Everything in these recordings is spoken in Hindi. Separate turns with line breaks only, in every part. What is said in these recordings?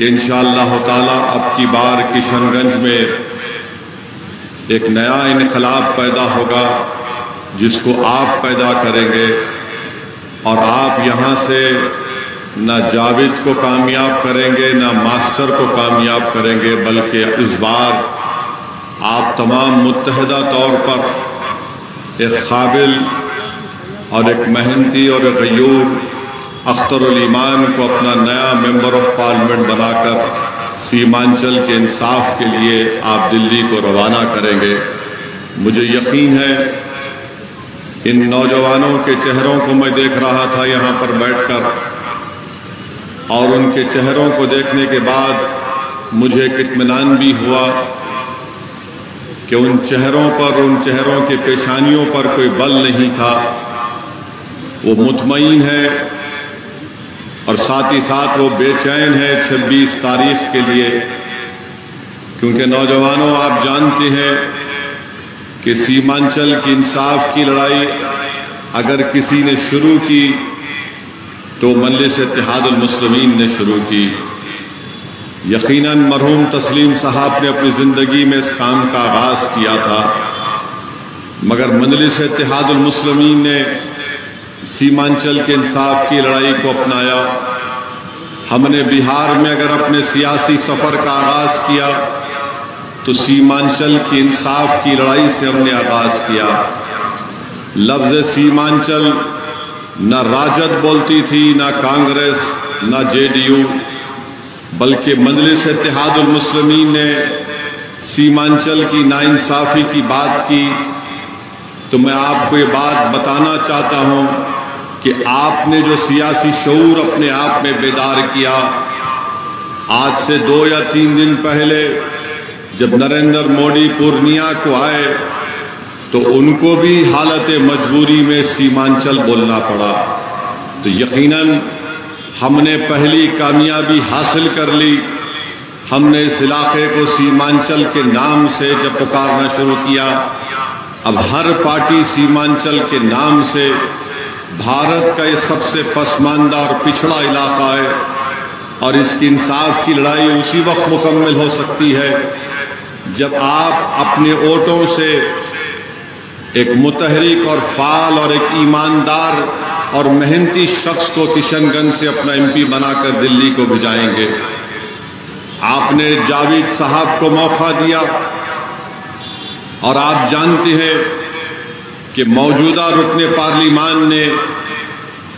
कि इन ताला अब की बार किशनगंज में एक नया इनकलाब पैदा होगा, जिसको आप पैदा करेंगे। और आप यहाँ से न जावेद को कामयाब करेंगे, न मास्टर को कामयाब करेंगे, बल्कि इस बार आप तमाम मुतहदा तौर पर एक काबिल और एक मेहनती और एक गयूर अख्तरमान को अपना नया मेंबर ऑफ़ पार्लियामेंट बनाकर सीमांचल के इंसाफ के लिए आप दिल्ली को रवाना करेंगे। मुझे यकीन है, इन नौजवानों के चेहरों को मैं देख रहा था यहाँ पर बैठकर। और उनके चेहरों को देखने के बाद मुझे एक इतमान भी हुआ कि उन चेहरों पर, उन चेहरों के पेशानियों पर कोई बल नहीं था। वो मुतमिन है और साथ ही साथ वो बेचैन है 26 तारीख के लिए। क्योंकि नौजवानों, आप जानते हैं कि सीमांचल की इंसाफ की लड़ाई अगर किसी ने शुरू की तो मजलिस इतिहादुलमसलमिन ने शुरू की। यकीनन मरहूम तस्लीम साहब ने अपनी ज़िंदगी में इस काम का आगाज़ किया था, मगर मजलिस इतिहादुलमसलमिन ने सीमांचल के इंसाफ की लड़ाई को अपनाया। हमने बिहार में अगर अपने सियासी सफ़र का आगाज़ किया तो सीमांचल की इंसाफ की लड़ाई से हमने आगाज़ किया। लफ्ज़ सीमांचल न राजद बोलती थी, न कांग्रेस, न जेडीयू, बल्कि मजलिस इतिहादुलमसलमिन ने सीमांचल की नाइंसाफ़ी की बात की। तो मैं आपको ये बात बताना चाहता हूँ कि आपने जो सियासी शूर अपने आप में बेदार किया, आज से दो या तीन दिन पहले जब नरेंद्र मोदी पूर्णिया को आए तो उनको भी हालत मजबूरी में सीमांचल बोलना पड़ा। तो यकीनन, हमने पहली कामयाबी हासिल कर ली। हमने इस इलाके को सीमांचल के नाम से जब पुकारना शुरू किया, अब हर पार्टी सीमांचल के नाम से भारत का ये सबसे पसमानदा और पिछड़ा इलाका है और इसकी इंसाफ की लड़ाई उसी वक्त मुकम्मल हो सकती है जब आप अपने वोटों से एक मुतहरिक और फाल और एक ईमानदार और मेहनती शख्स को किशनगंज से अपना एमपी बनाकर दिल्ली को भिजाएँगे आपने जावेद साहब को मौका दिया और आप जानते हैं कि मौजूदा रुकने पार्लिमान ने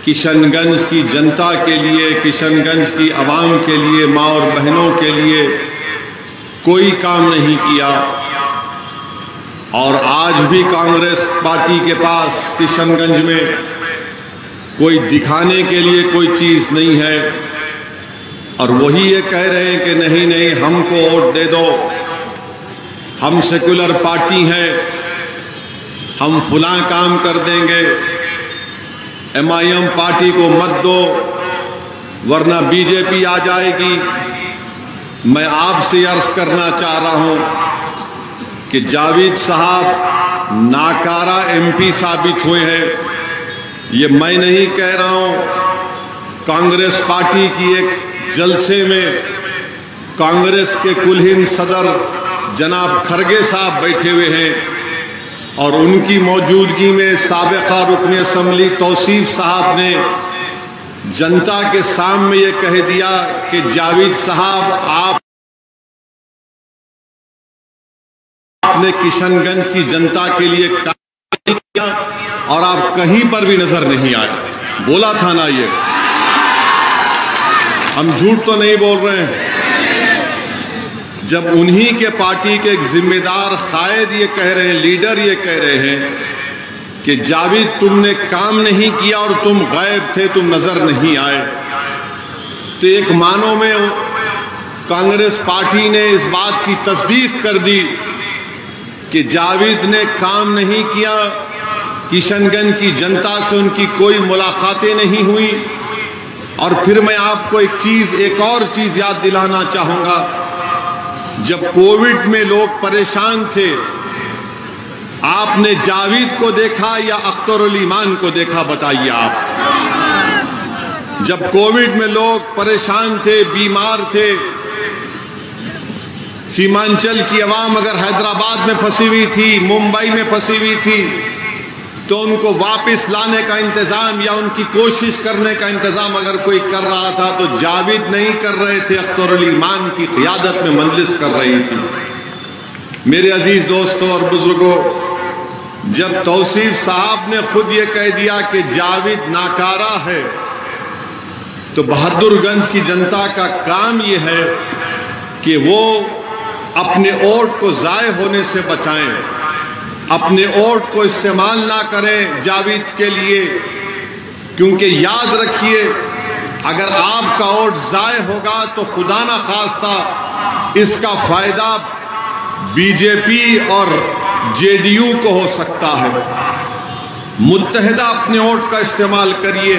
किशनगंज की जनता के लिए, किशनगंज की आवाम के लिए, माँ और बहनों के लिए कोई काम नहीं किया। और आज भी कांग्रेस पार्टी के पास किशनगंज में कोई दिखाने के लिए कोई चीज़ नहीं है। और वही ये कह रहे हैं कि नहीं नहीं, हमको वोट दे दो। हम सेकुलर पार्टी हैं। हम फुला काम कर देंगे। एमआईएम पार्टी को मत दो, वरना बीजेपी आ जाएगी। मैं आपसे अर्ज़ करना चाह रहा हूँ कि जावेद साहब नाकारा एमपी साबित हुए हैं। ये मैं नहीं कह रहा हूँ, कांग्रेस पार्टी की एक जलसे में कांग्रेस के कुलहीन सदर जनाब खरगे साहब बैठे हुए हैं। और उनकी मौजूदगी में सबका रुकन असम्बली तोसीफ साहब ने जनता के सामने ये कह दिया कि जावेद साहब, आप आपने किशनगंज की जनता के लिए किया और आप कहीं पर भी नज़र नहीं आए। बोला था ना ये। हम झूठ तो नहीं बोल रहे हैं। जब उन्हीं के पार्टी के एक जिम्मेदार कायद ये कह रहे हैं, लीडर ये कह रहे हैं कि जावेद तुमने काम नहीं किया और तुम गायब थे, तुम नज़र नहीं आए। तो एक मानो में कांग्रेस पार्टी ने इस बात की तस्दीक कर दी कि जावेद ने काम नहीं किया, किशनगंज की जनता से उनकी कोई मुलाकातें नहीं हुई। और फिर मैं आपको एक चीज़, एक और चीज़ याद दिलाना चाहूँगा। जब कोविड में लोग परेशान थे, आपने जावेद को देखा या अख्तर ईमान को देखा, बताइए आप। जब कोविड में लोग परेशान थे, बीमार थे, सीमांचल की आवाम अगर हैदराबाद में फंसी हुई थी, मुंबई में फंसी हुई थी तो उनको वापस लाने का इंतज़ाम या उनकी कोशिश करने का इंतज़ाम अगर कोई कर रहा था तो जावेद नहीं कर रहे थे अख्तर ईमान की क्यादत में मंजिश कर रही थी। मेरे अज़ीज़ दोस्तों और बुज़ुर्गों, जब तोसीफ़ साहब ने खुद ये कह दिया कि जावेद नाकारा है तो बहादुरगंज की जनता का काम यह है कि वो अपने वोट को ज़ाय होने से बचाएँ। अपने वोट को इस्तेमाल ना करें जावेद के लिए। क्योंकि याद रखिए, अगर आपका वोट ज़ाय होगा तो खुदा ना खास्ता इसका फ़ायदा बीजेपी और जेडीयू को हो सकता है। मुतहदा अपने वोट का इस्तेमाल करिए,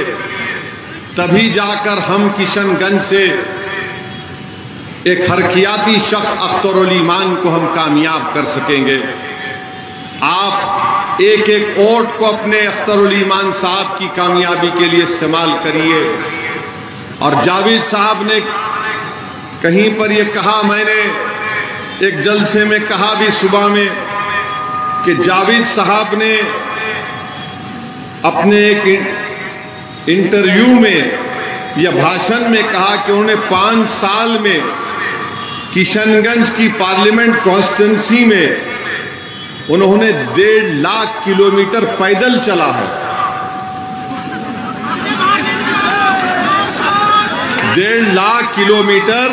तभी जाकर हम किशनगंज से एक हरकियाती शख्स अख्तर ईमान को हम कामयाब कर सकेंगे। आप एक एक वोट को अपने अख्तर ईमान साहब की कामयाबी के लिए इस्तेमाल करिए। और जावेद साहब ने कहीं पर यह कहा, मैंने एक जलसे में कहा भी सुबह में, कि जावेद साहब ने अपने एक इंटरव्यू में या भाषण में कहा कि उन्होंने पाँच साल में किशनगंज की पार्लियामेंट कॉन्स्टिट्यूंसी में उन्होंने डेढ़ लाख किलोमीटर पैदल चला है। डेढ़ लाख किलोमीटर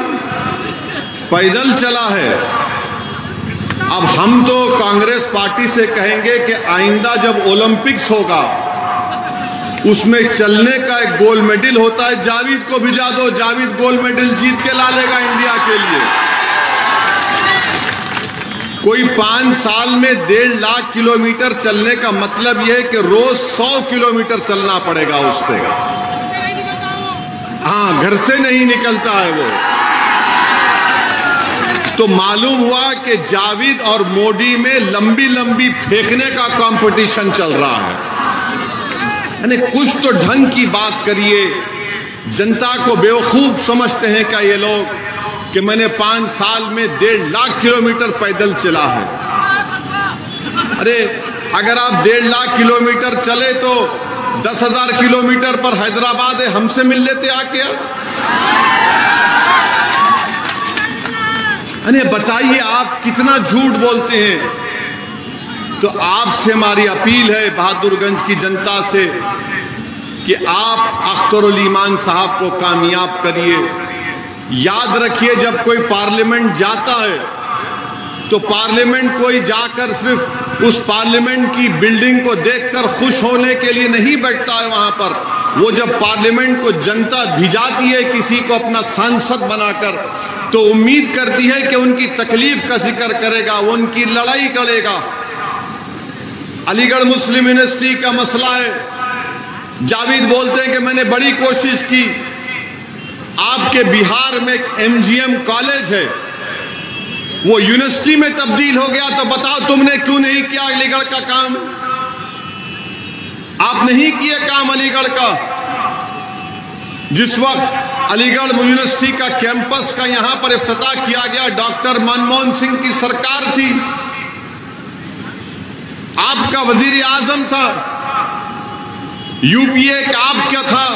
पैदल चला है। अब हम तो कांग्रेस पार्टी से कहेंगे कि आइंदा जब ओलंपिक्स होगा, उसमें चलने का एक गोल्ड मेडल होता है। जावेद को भिजा दो। जावेद गोल्ड मेडल जीत के ला लेगा इंडिया के लिए। कोई पाँच साल में डेढ़ लाख किलोमीटर चलने का मतलब यह है कि रोज सौ किलोमीटर चलना पड़ेगा उस पर हाँ घर से नहीं निकलता है वो। तो मालूम हुआ कि जावेद और मोदी में लंबी लंबी फेंकने का कंपटीशन चल रहा है। यानी कुछ तो ढंग की बात करिए। जनता को बेवकूफ़ समझते हैं क्या ये लोग? कि मैंने पाँच साल में डेढ़ लाख किलोमीटर पैदल चला है। अरे, अगर आप डेढ़ लाख किलोमीटर चले तो दस हज़ार किलोमीटर पर हैदराबाद है, हमसे मिल लेते आके अरे, बताइए आप कितना झूठ बोलते हैं। तो आपसे हमारी अपील है बहादुरगंज की जनता से कि आप अख्तर ईमान साहब को कामयाब करिए। याद रखिए, जब कोई पार्लियामेंट जाता है तो पार्लियामेंट कोई जाकर सिर्फ़ उस पार्लियामेंट की बिल्डिंग को देखकर खुश होने के लिए नहीं बैठता है वहाँ पर। वो जब पार्लियामेंट को जनता भिजाती है, किसी को अपना सांसद बनाकर तो उम्मीद करती है कि उनकी तकलीफ़ का ज़िक्र करेगा वो उनकी लड़ाई करेगा। अलीगढ़ मुस्लिम यूनिवर्सिटी का मसला है। जावेद बोलते हैं कि मैंने बड़ी कोशिश की आपके बिहार में एक एमजीएम कॉलेज है। वो यूनिवर्सिटी में तब्दील हो गया तो बताओ तुमने क्यों नहीं किया अलीगढ़ का काम? आप नहीं किए काम अलीगढ़ का। जिस वक्त अलीगढ़ यूनिवर्सिटी का कैंपस का यहाँ पर इफ्तः किया गया, डॉक्टर मनमोहन सिंह की सरकार थी। आपका वज़ीर आज़म था यूपीए का आपका था?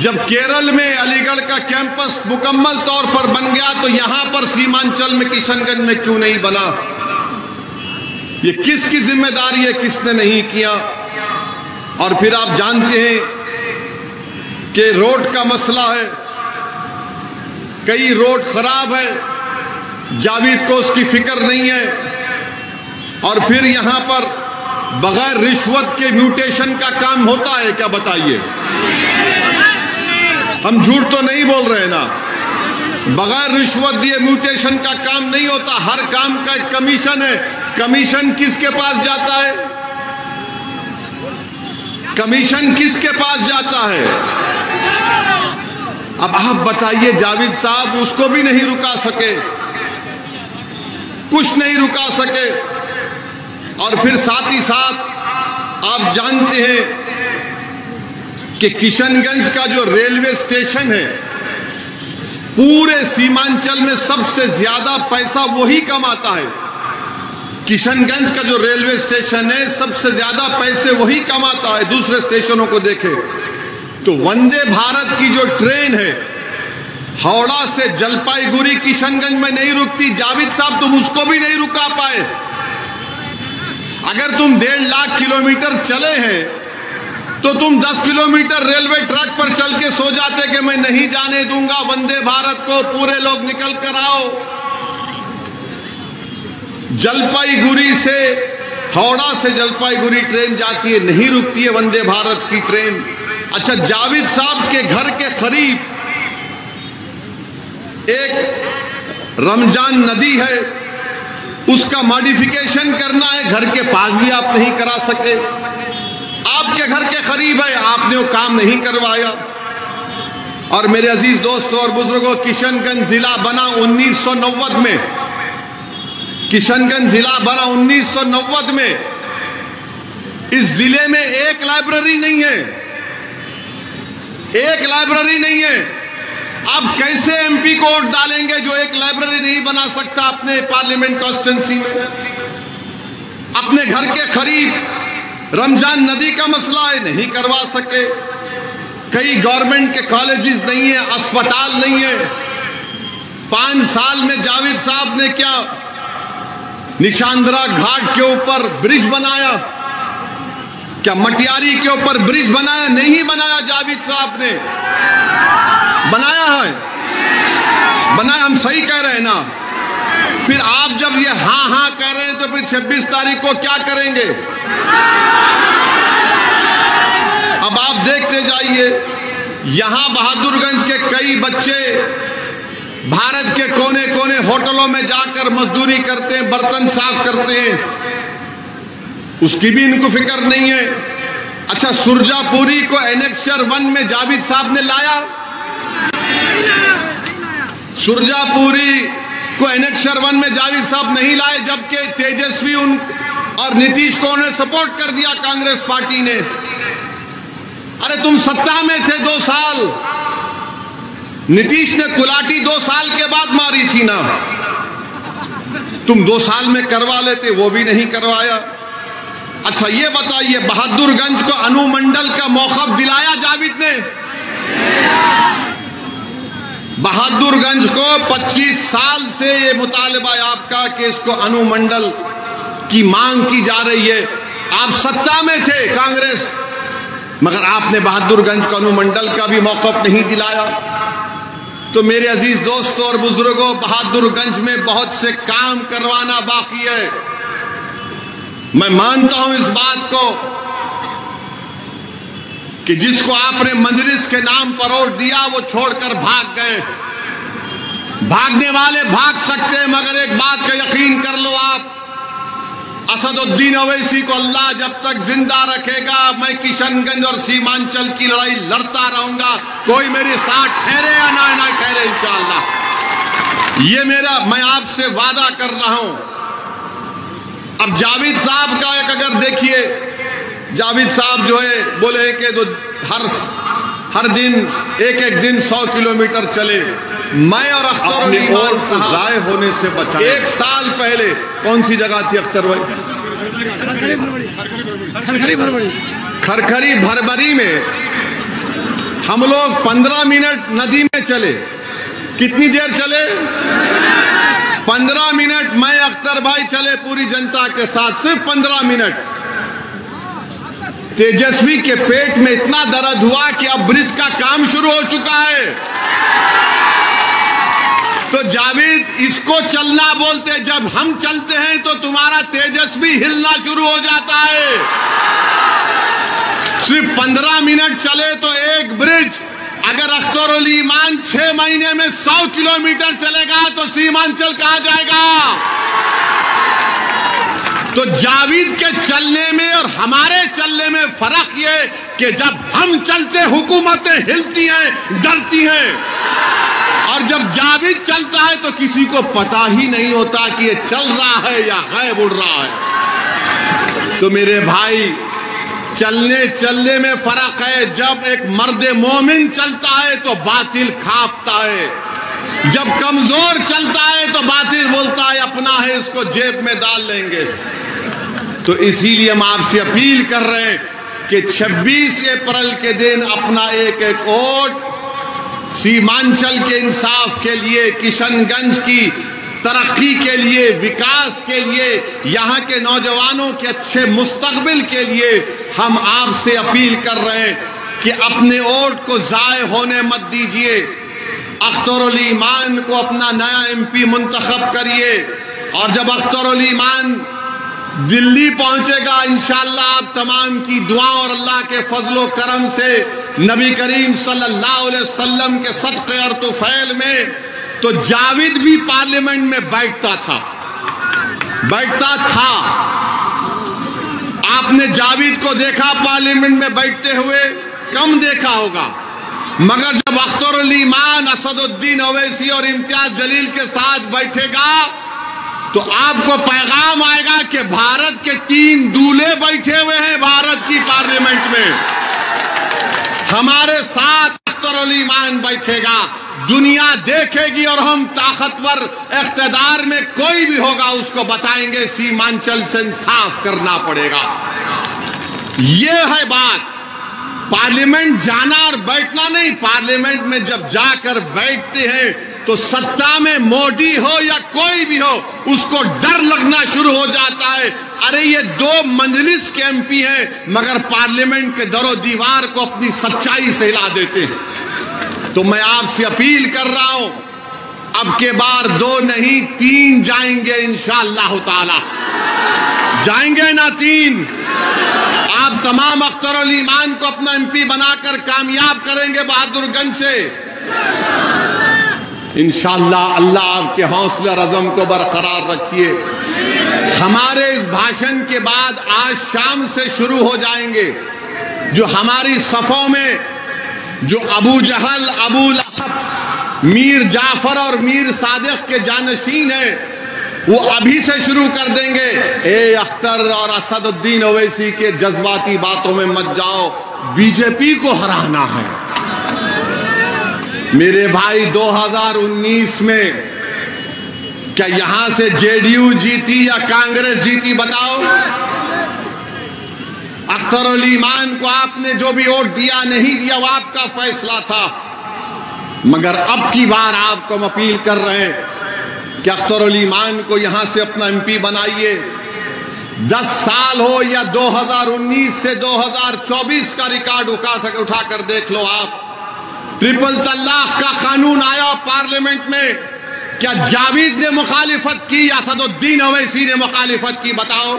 जब केरल में अलीगढ़ का कैंपस मुकम्मल तौर पर बन गया तो यहाँ पर सीमांचल में किशनगंज में क्यों नहीं बना? ये किसकी ज़िम्मेदारी है, किसने नहीं किया? और फिर आप जानते हैं कि रोड का मसला है, कई रोड खराब है, जावेद को उसकी फ़िक्र नहीं है, और फिर यहाँ पर बगैर रिश्वत के म्यूटेशन का काम होता है, क्या बताइए? हम झूठ तो नहीं बोल रहे ना। बगैर रिश्वत दिए म्यूटेशन का काम नहीं होता, हर काम का एक कमीशन है। कमीशन किसके पास जाता है? कमीशन किसके पास जाता है? अब आप बताइए, जावेद साहब उसको भी नहीं रुका सके। कुछ नहीं रुका सके। और फिर साथ ही साथ आप जानते हैं कि किशनगंज का जो रेलवे स्टेशन है, पूरे सीमांचल में सबसे ज़्यादा पैसा वही कमाता है। किशनगंज का जो रेलवे स्टेशन है, सबसे ज़्यादा पैसे वही कमाता है, दूसरे स्टेशनों को देखे। तो वंदे भारत की जो ट्रेन है, हावड़ा से जलपाईगुड़ी किशनगंज में नहीं रुकती, जावेद साहब तुम उसको भी नहीं रुका पाए। अगर तुम डेढ़ लाख किलोमीटर चले हैं तो तुम 10 किलोमीटर रेलवे ट्रैक पर चल के सो जाते कि मैं नहीं जाने दूँगा? वंदे भारत को पूरे लोग निकल कर आओ। जलपाईगुड़ी से, हावड़ा से जलपाईगुड़ी ट्रेन जाती है, नहीं रुकती है वंदे भारत की ट्रेन। अच्छा जावेद साहब के घर के करीब एक रमज़ान नदी है। उसका मॉडिफिकेशन करना है, घर के पास भी आप नहीं करा सके। आपके घर के करीब है, आपने वो काम नहीं करवाया। और मेरे अज़ीज़ दोस्तों और बुज़ुर्गों, किशनगंज जिला बना 1990 में। किशनगंज जिला बना 1990 में। इस ज़िले में एक लाइब्रेरी नहीं है। एक लाइब्रेरी नहीं है। आप कैसे एमपी को वोट डालेंगे जो एक लाइब्रेरी नहीं बना सकता अपने पार्लियामेंट कॉन्स्टिट्यूंसी में? अपने घर के करीब रमज़ान नदी का मसला है, नहीं करवा सके। कई गवर्नमेंट के कॉलेजेस नहीं है, अस्पताल नहीं है। पाँच साल में जावेद साहब ने क्या निशांदरा घाट के ऊपर ब्रिज बनाया? क्या मटियारी के ऊपर ब्रिज बनाया? नहीं बनाया जावेद साहब ने। बनाया है। बनाया, हम सही कह रहे हैं ना। फिर आप जब ये हाँ हाँ कह रहे हैं तो फिर 26 तारीख को क्या करेंगे? अब आप देखते जाइए, यहाँ बहादुरगंज के कई बच्चे भारत के कोने कोने होटलों में जाकर मजदूरी करते हैं, बर्तन साफ़ करते हैं। उसकी भी इनको फ़िक्र नहीं है। अच्छा सुरजापुरी को एनेक्सर वन में जावेद साहब ने लाया। सुरजापुरी को एनेक्सर वन में जावेद साहब नहीं लाए, जबकि तेजस्वी उन और नीतीश को उन्हें सपोर्ट कर दिया कांग्रेस पार्टी ने। अरे तुम सत्ता में थे दो साल। नीतीश ने कुलाटी दो साल के बाद मारी थी ना। तुम दो साल में करवा लेते, वो भी नहीं करवाया। अच्छा ये बताइए, बहादुरगंज को अनुमंडल का मौखफ दिलाया जावेद ने? बहादुरगंज को 25 साल से ये मुतालबा आपका कि इसको अनुमंडल की मांग की जा रही है। आप सत्ता में थे कांग्रेस, मगर आपने बहादुरगंज को अनुमंडल का भी मौकफ नहीं दिलाया। तो मेरे अज़ीज़ दोस्तों और बुज़ुर्गों, बहादुरगंज में बहुत से काम करवाना बाकी है। मैं मानता हूँ इस बात को कि जिसको आपने मंजलिस के नाम पर वोट दिया, वो छोड़कर भाग गए। भागने वाले भाग सकते हैं, मगर एक बात का यकीन कर लो आप असदुद्दीन अवैसी को अल्लाह जब तक ज़िंदा रखेगा, मैं किशनगंज और सीमांचल की लड़ाई लड़ता रहूँगा। कोई मेरे साथ ठहरे या ना ना ठहरे, इंशाल्लाह। ये मेरा, मैं आपसे वादा कर रहा हूँ। अब जावेद साहब का एक अगर देखिए, जावेद साहब जो है, बोले कि तो हर हर दिन एक एक दिन सौ किलोमीटर चले। मैं और अख्तर जाय होने से बचा एक साल पहले कौन सी जगह थी अख्तर भाई? खरखरी भरभरी में। हम लोग पंद्रह मिनट नदी में चले। कितनी देर चले? पंद्रह मिनट। मैं अख्तर भाई चले पूरी जनता के साथ सिर्फ़ पंद्रह मिनट। तेजस्वी के पेट में इतना दर्द हुआ कि अब ब्रिज का काम शुरू हो चुका है। तो जावेद, इसको चलना बोलते, जब हम चलते हैं तो तुम्हारा तेजस्वी हिलना शुरू हो जाता है। सिर्फ़ पंद्रह मिनट चले तो एक ब्रिज, अगर अख्तर ईमान छह महीने में सौ किलोमीटर चलेगा तो सीमांचल कहा जाएगा? तो जावेद के चलने में और हमारे चलने में फ़र्क ये कि जब हम चलते, हुकूमतें हिलती हैं, डरती हैं। और जब जावेद चलता है तो किसी को पता ही नहीं होता कि ये चल रहा है या है उड़ रहा है। तो मेरे भाई, चलने चलने में फ़र्क है। जब एक मर्द मोमिन चलता है तो बातिल खापता है। जब कमज़ोर चलता है तो बातिल बोलता है, अपना है, इसको जेब में डाल लेंगे। तो इसीलिए हम आपसे अपील कर रहे हैं कि 26 अप्रैल के दिन अपना एक एक वोट सीमांचल के इंसाफ के लिए, किशनगंज की तरक्की के लिए, विकास के लिए, यहाँ के नौजवानों के अच्छे मुस्तकबिल के लिए हम आपसे अपील कर रहे हैं कि अपने वोट को ज़ाय होने मत दीजिए। अख्तर ईमान को अपना नया एमपी मुंतखब करिए। और जब अख्तर ईमान दिल्ली पहुंचेगा इंशाला आप तमाम की दुआ और अल्लाह के फजलो करम से नबी करीम सल्लल्लाहु अलैहि वसल्लम के सदक़े और तुफैल में तो जावेद भी पार्लियामेंट में बैठता था। बैठता था। आपने जावेद को देखा पार्लियामेंट में बैठते हुए? कम देखा होगा। मगर जब अख्तर ईमान असदुद्दीन अवैसी और इम्तियाज़ जलील के साथ बैठेगा तो आपको पैगाम आएगा कि भारत के तीन दूल्हे बैठे हुए हैं भारत की पार्लियामेंट में। हमारे साथ अख्तर ईमान बैठेगा, दुनिया देखेगी और हम ताकतवर इकतदार में कोई भी होगा, उसको बताएँगे सीमांचल से इंसाफ करना पड़ेगा। यह है बात। पार्लियामेंट जाना और बैठना नहीं। पार्लियामेंट में जब जाकर बैठते हैं तो सत्ता में मोदी हो या कोई भी हो, उसको डर लगना शुरू हो जाता है। अरे, ये दो मंजलिस के एमपी हैं, मगर पार्लियामेंट के दरो दीवार को अपनी सच्चाई से हिला देते हैं। तो मैं आपसे अपील कर रहा हूँ, अब के बार दो नहीं, तीन जाएँगे इंशाला ताला। जाएँगे ना तीन। आप तमाम अख्तर ईमान को अपना एमपी बनाकर कामयाब करेंगे बहादुरगंज से। इनशाला अल्लाह आपके हौसला रजम को बरकरार रखिए। हमारे इस भाषण के बाद आज शाम से शुरू हो जाएँगे। जो हमारी सफ़ों में, जो अबू जहल, अबू लहब, मीर जाफ़र और मीर सादिक के जानशीन हैं वो अभी से शुरू कर देंगे। ए अख्तर और असदुद्दीन ओवैसी के जज्बाती बातों में मत जाओ। बीजेपी को हराना है। मेरे भाई 2019 में क्या यहाँ से जेडीयू जीती या कांग्रेस जीती बताओ? अख्तर ईमान को आपने जो भी वोट दिया, नहीं दिया, वो आपका फैसला था। मगर अब की बार आपको हम अपील कर रहे हैं कि अख्तर ईमान को यहाँ से अपना एमपी बनाइए। दस साल हो या 2019 से 2024 का रिकॉर्ड उठा उठाकर देख लो आप। ट्रिपल तलाक का कानून आया पार्लियामेंट में। क्या जावेद ने मुखालिफत की या सदुद्दीन अवैसी ने मुखालिफत की, बताओ।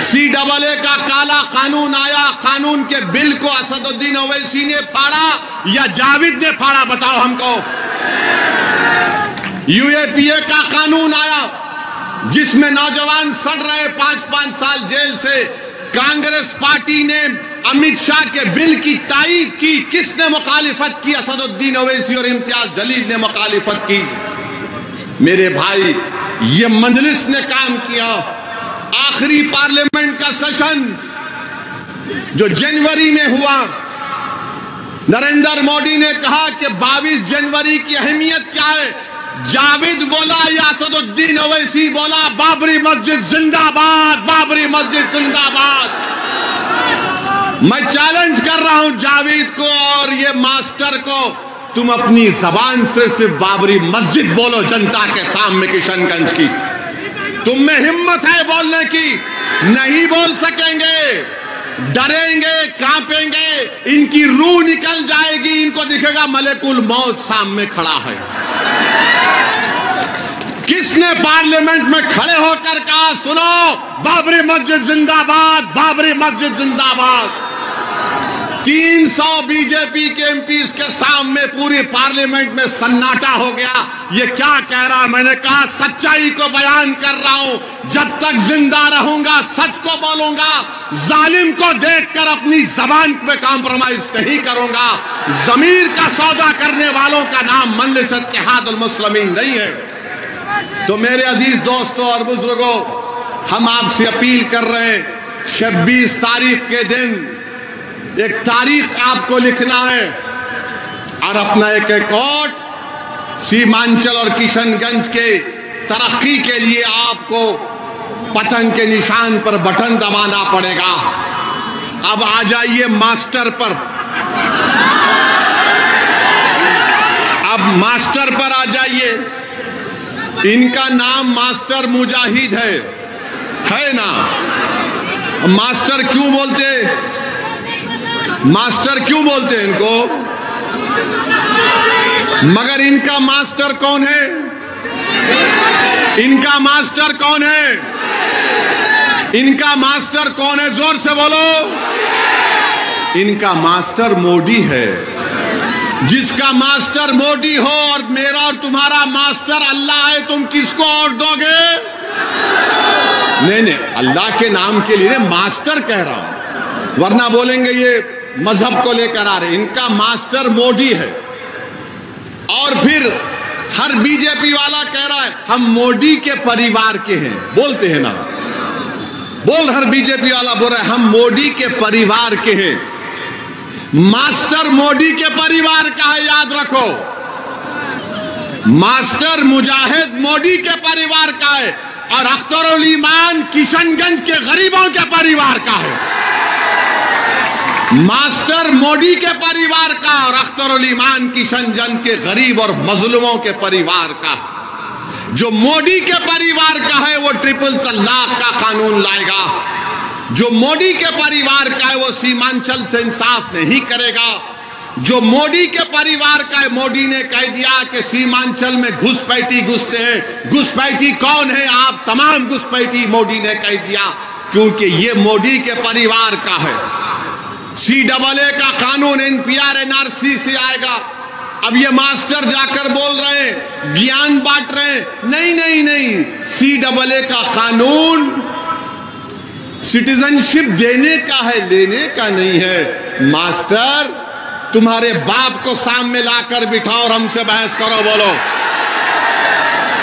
सी डबल ए का काला कानून आया, कानून के बिल को असदुद्दीन अवैसी ने फाड़ा या जावेद ने फाड़ा, बताओ हमको। यूएपीए का कानून आया, जिसमें नौजवान सड़ रहे पाँच पाँच साल जेल से। कांग्रेस पार्टी ने अमित शाह के बिल की तारीफ़ की। किसने मुखालिफत की? असदुद्दीन अवैसी और इम्तियाज़ जलील ने मुखालिफत की। मेरे भाई, ये मजलिस ने काम किया। आखिरी पार्लियामेंट का सेशन जो जनवरी में हुआ। नरेंद्र मोदी ने कहा कि 22 जनवरी की अहमियत क्या है? जावेद बोला, यासदुद्दीन अवैसी बोला, बाबरी मस्जिद जिंदाबाद, बाबरी मस्जिद जिंदाबाद। मैं चैलेंज कर रहा हूँ जावेद को और ये मास्टर को, तुम अपनी जबान से सिर्फ़ बाबरी मस्जिद बोलो जनता के सामने किशनगंज की। तुम में हिम्मत है बोलने की, नहीं बोल सकेंगे, डरेंगे, कांपेंगे, इनकी रूह निकल जाएगी, इनको दिखेगा मलेकुल मौत सामने खड़ा है। किसने पार्लियामेंट में खड़े होकर कहा, सुनो, बाबरी मस्जिद जिंदाबाद, बाबरी मस्जिद जिंदाबाद 300 बीजेपी के एमपी के सामने पूरी पार्लियामेंट में सन्नाटा हो गया। ये क्या कह रहा मैंने कहा, सच्चाई को बयान कर रहा हूँ। जब तक ज़िंदा रहूँगा, सच को बोलूँगा, जालिम को देखकर अपनी जबान पे कॉम्प्रोमाइज नहीं करूँगा। जमीर का सौदा करने वालों का नाम मल्लिस मुस्लिमीन नहीं है। तो मेरे अज़ीज़ दोस्तों और बुज़ुर्गों, हम आपसे अपील कर रहे हैं, छब्बीस तारीख के दिन एक तारीख आपको लिखना है और अपना एक एक सीमांचल और किशनगंज के तरक्की के लिए आपको पतंग के निशान पर बटन दबाना पड़ेगा। अब आ जाइए मास्टर पर। अब मास्टर पर आ जाइए। इनका नाम मास्टर मुजाहिद है। है ना? मास्टर क्यों बोलते? मास्टर क्यों बोलते इनको? मगर इनका मास्टर कौन है? इनका मास्टर कौन है? इनका मास्टर कौन है? ज़ोर से बोलो। इनका मास्टर मोदी है। जिसका मास्टर मोदी हो और मेरा और तुम्हारा मास्टर अल्लाह है, तुम किसको और दोगे? नहीं नहीं, अल्लाह के नाम के लिए मास्टर कह रहा हूँ। वरना बोलेंगे ये मज़हब को लेकर आ रहे इनका मास्टर मोदी है। और फिर हर बीजेपी वाला कह रहा है, हम मोदी के परिवार के हैं। बोलते हैं ना। बोल, हर बीजेपी वाला बोल रहा है, हम मोदी के परिवार के हैं। मास्टर मोदी के परिवार का है, याद रखो। मास्टर मुजाहिद मोदी के परिवार का है और अख्तर ईमान किशनगंज के गरीबों के परिवार का है। मास्टर मोदी के परिवार का और अख्तरुल ईमान किशनगंज के गरीब और मजलूमों के परिवार का। जो मोदी के परिवार का है, वो ट्रिपल तलाक का कानून लाएगा। जो मोदी के परिवार का है, वो सीमांचल से इंसाफ नहीं करेगा। जो मोदी के परिवार का है, मोदी ने कह दिया कि सीमांचल में घुसपैठी घुसते हैं। घुसपैठी कौन है? आप तमाम घुसपैठी मोदी ने कह दिया, क्योंकि ये मोदी के परिवार का है। सी डबल ए का कानून, एनपीआर, एनआरसी से आएगा। अब ये मास्टर जाकर बोल रहे हैं, ज्ञान बांट रहे हैं। नहीं नहीं नहीं सी डबल ए का कानून सिटीजनशिप देने का है, लेने का नहीं है। मास्टर, तुम्हारे बाप को सामने लाकर बिठाओ और हमसे बहस करो, बोलो।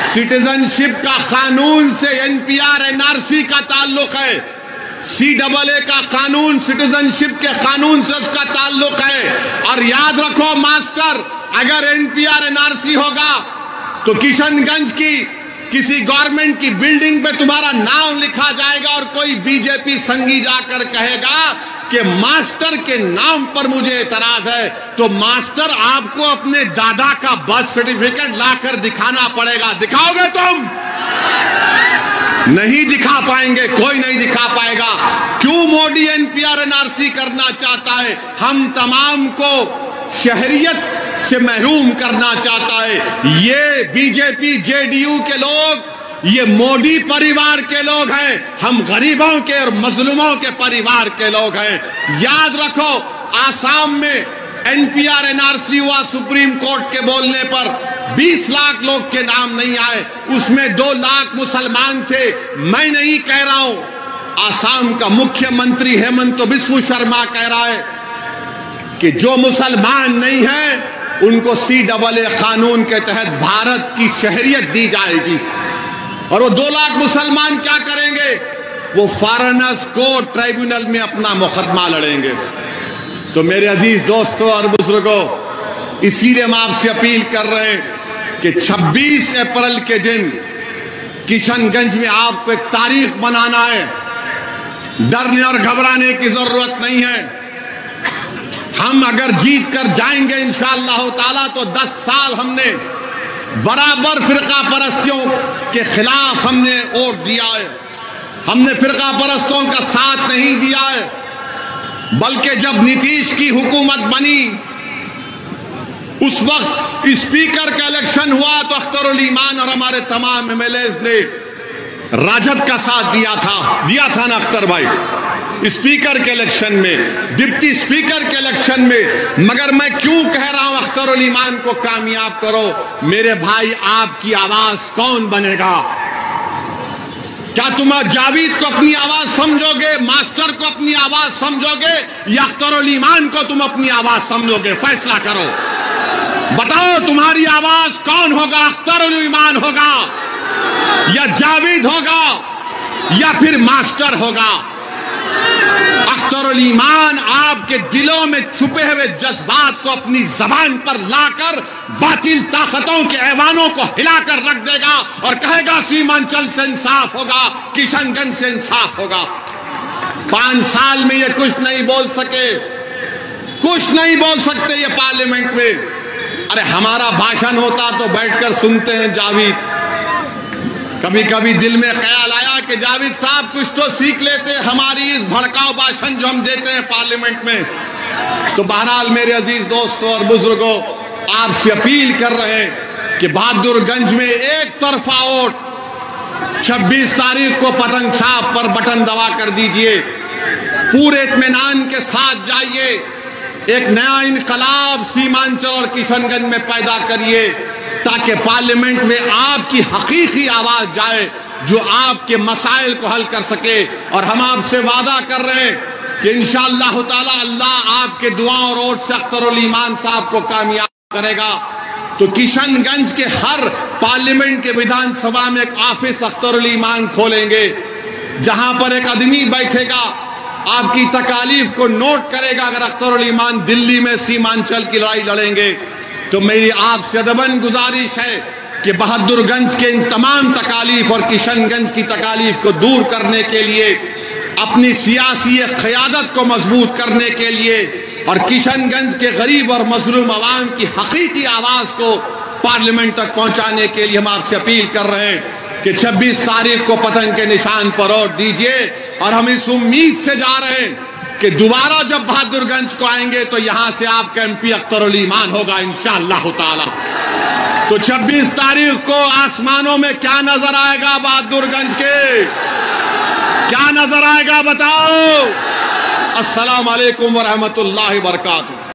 सिटीजनशिप का कानून से एनपीआर, एनआरसी का ताल्लुक है। सी डबल ए का कानून, सिटीजनशिप के कानून से उसका ताल्लुक है। और याद रखो, मास्टर, अगर एनपीआर, एनआरसी होगा तो किशनगंज की किसी गवर्नमेंट की बिल्डिंग पे तुम्हारा नाम लिखा जाएगा और कोई बीजेपी संगी जाकर कहेगा कि मास्टर के नाम पर मुझे एतराज़ है। तो मास्टर आपको अपने दादा का बर्थ सर्टिफिकेट लाकर दिखाना पड़ेगा। दिखाओगे तुम? नहीं दिखा पाएँगे, कोई नहीं दिखा पाएगा। क्यों मोदी एनपीआर एनआरसी करना चाहता है? हम तमाम को शहरियत से महरूम करना चाहता है। ये बीजेपी, जेडीयू के लोग, ये मोदी परिवार के लोग हैं। हम गरीबों के और मजलूमों के परिवार के लोग हैं। याद रखो, आसाम में एनपीआर, एनआरसी हुआ सुप्रीम कोर्ट के बोलने पर। 20 लाख लोग के नाम नहीं आए। उसमें दो लाख मुसलमान थे। मैं नहीं कह रहा हूँ। आसाम का मुख्यमंत्री हेमंत बिस्व शर्मा कह रहा है कि जो मुसलमान नहीं है उनको सी डबल ए कानून के तहत भारत की शहरियत दी जाएगी। और वो दो लाख मुसलमान क्या करेंगे? वो फॉरनर्स कोर्ट ट्राइब्यूनल में अपना मुकदमा लड़ेंगे। तो मेरे अज़ीज़ दोस्तों और बुज़ुर्गों, इसीलिए हम आपसे अपील कर रहे हैं कि 26 अप्रैल के दिन किशनगंज में आपको एक तारीख बनाना है। डरने और घबराने की ज़रूरत नहीं है। हम अगर जीत कर जाएँगे इंशाअल्लाह ताला तो 10 साल हमने बराबर फिरका परस्तियों के खिलाफ हमने वोट दिया है। हमने फिरका परस्तों का साथ नहीं दिया है, बल्कि जब नीतीश की हुकूमत बनी, उस वक्त स्पीकर का इलेक्शन हुआ तो अख्तर ईमान और हमारे तमाम एम ने राजद का साथ दिया था दिया था ना अख्तर भाई? स्पीकर के इलेक्शन में, डिप्टी स्पीकर के इलेक्शन में। मगर मैं क्यों कह रहा हूँ अख्तरुल ईमान को कामयाब करो। मेरे भाई, आपकी आवाज़ कौन बनेगा? क्या तुम जावेद को अपनी आवाज़ समझोगे, मास्टर को अपनी आवाज़ समझोगे, या अख्तरुल ईमान को तुम अपनी आवाज़ समझोगे? फैसला करो। बताओ, तुम्हारी आवाज़ कौन होगा अख्तरुल ईमान होगा, या जावेद होगा, या फिर मास्टर होगा?
अख्तर ईमान आपके दिलों में छुपे हुए जज्बात को अपनी जबान पर लाकर, बातिल ताकतों के ऐवानों को हिलाकर रख देगा और कहेगा सीमांचल से इंसाफ होगा, किशनगंज से इंसाफ होगा। पाँच साल में ये कुछ नहीं बोल सके। कुछ नहीं बोल सकते ये पार्लियामेंट में। अरे हमारा भाषण होता तो बैठकर सुनते हैं जावेद। कभी कभी दिल में ख्याल आया कि जावेद साहब कुछ तो सीख लेते हमारी इस भड़काऊ भाषण जो हम देते हैं पार्लियामेंट में। तो बहरहाल मेरे अज़ीज़ दोस्तों और बुज़ुर्गों, आपसे अपील कर रहे हैं कि बहादुरगंज में एक तरफा वोट 26 तारीख को पतंग छाप पर बटन दबा कर दीजिए। पूरे इतमान के साथ जाइए, एक नया इनकलाब, सीमांचल और किशनगंज में पैदा करिए। ताकि पार्लियामेंट में आपकी हकीकी आवाज़ जाए, जो आपके मसाइल को हल कर सके। और हम आपसे वादा कर रहे हैं कि इन अल्लाह आपके दुआ और से अख्तर ईमान साहब को कामयाब करेगा। तो किशनगंज के हर पार्लियामेंट के विधानसभा में एक ऑफ़िस अख्तर ईमान खोलेंगे, जहाँ पर एक आदमी बैठेगा, आपकी तकालीफ को नोट करेगा, अगर अख्तर ईमान दिल्ली में सीमांचल की लड़ाई लड़ेंगे। तो मेरी आपसे अदबन गुजारिश है कि बहादुरगंज के इन तमाम तकालीफ और किशनगंज की तकालीफ को दूर करने के लिए, अपनी सियासी क़्यादत को मज़बूत करने के लिए और किशनगंज के गरीब और मजलूम आवाम की हकीकी आवाज़ को पार्लियामेंट तक पहुँचाने के लिए हम आपसे अपील कर रहे हैं कि 26 तारीख को पतंग के निशान पर वोट दीजिए और हम इस उम्मीद से जा रहे हैं कि दोबारा जब बहादुरगंज को आएँगे तो यहाँ से आपका एमपी अख्तर ईमान होगा इंशाला तो 26 तारीख को आसमानों में क्या नज़र आएगा बहादुरगंज के? क्या नज़र आएगा बताओ। असलम वरहमत ला वबरकातुहू